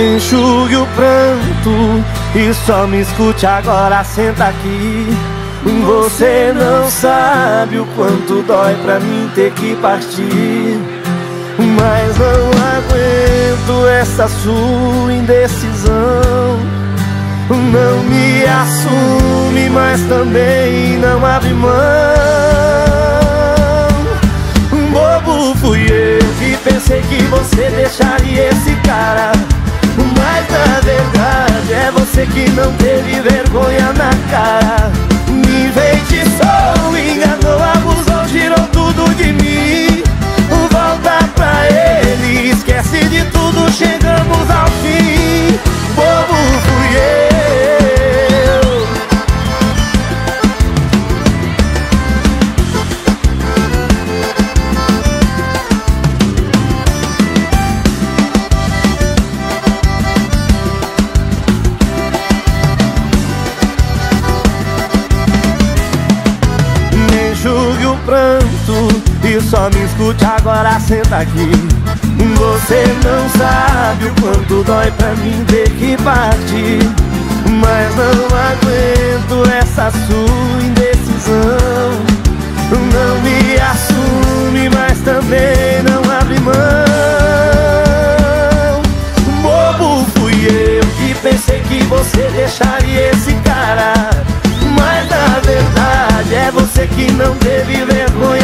Enxugue o pranto e só me escute agora, senta aqui. Você não sabe o quanto dói pra mim ter que partir. Mas não aguento essa sua indecisão. Não me assume, mas também não abre mão. Bobo fui eu que pensei que você deixaria você que não teve vergonha na pranto e só me escute agora, senta aqui. Você não sabe o quanto dói pra mim ter que partir. Mas não aguento essa sua você que não teve vergonha.